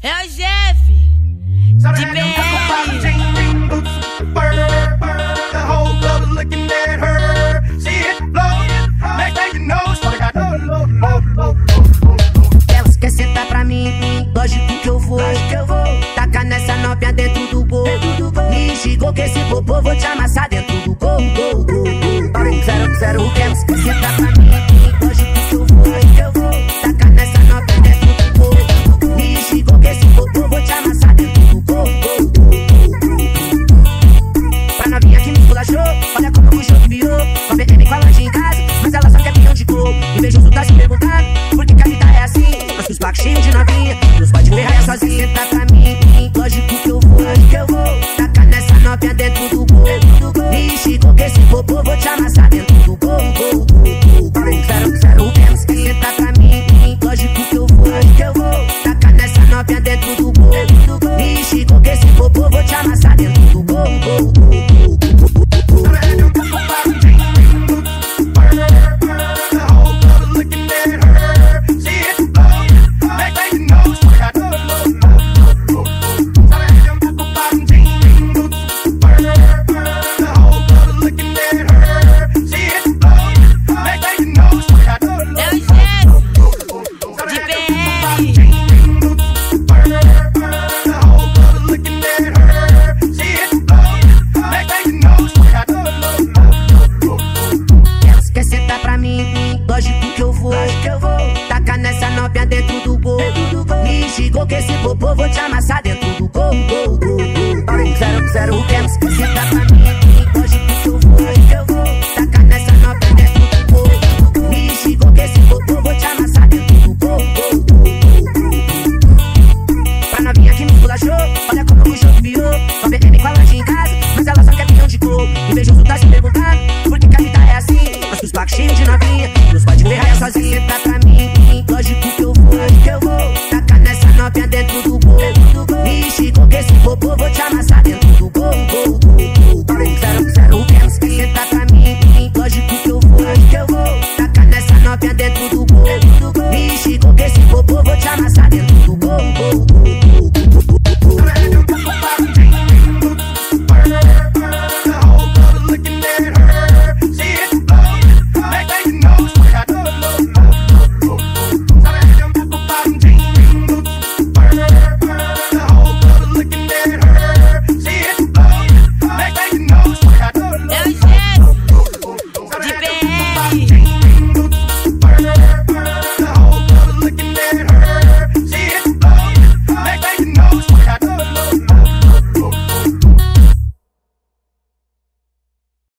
É o Jeff de Elas quer sentar pra mim, lógico que eu vou. Tacar nessa novinha dentro do gol. Me xingou que esse popô vou te amassar tá se por que, a vida é assim. Mas os placos cheios de novinha, nos pode ferrar sozinha. Senta pra mim, lógico que eu vou, que eu vou. Tacar nessa novinha dentro do gol. Xingou que esse popô vou te amassar dentro do gol. gol. Zero, zero, menos. Senta pra mim, lógico que eu vou, que eu vou. Tacar nessa novinha dentro do gol. Xingou que esse popô vou te amassar dentro do gol. gol, gol, gol. lógico que eu vou. Taca nessa novinha dentro do gol. Me xingou que esse popô vou te amassar dentro do gol. gol, gol, gol. Barulho zero, zero, quero senta pra mim. É lógico que eu vou. Taca nessa novinha dentro do gol. Me xingou que esse popô vou te amassar dentro do gol. gol, gol. Pra novinha que me pulachou, olha como o jogo virou. Só BM com a lanche em casa, mas ela só quer milhão de gol. Invejoso tá se perguntando, por que a vida é assim? Mas os blacos de novinha. Vem essa se sentar pra mim, lógico que eu vou, que eu vou. Tacar nessa novinha dentro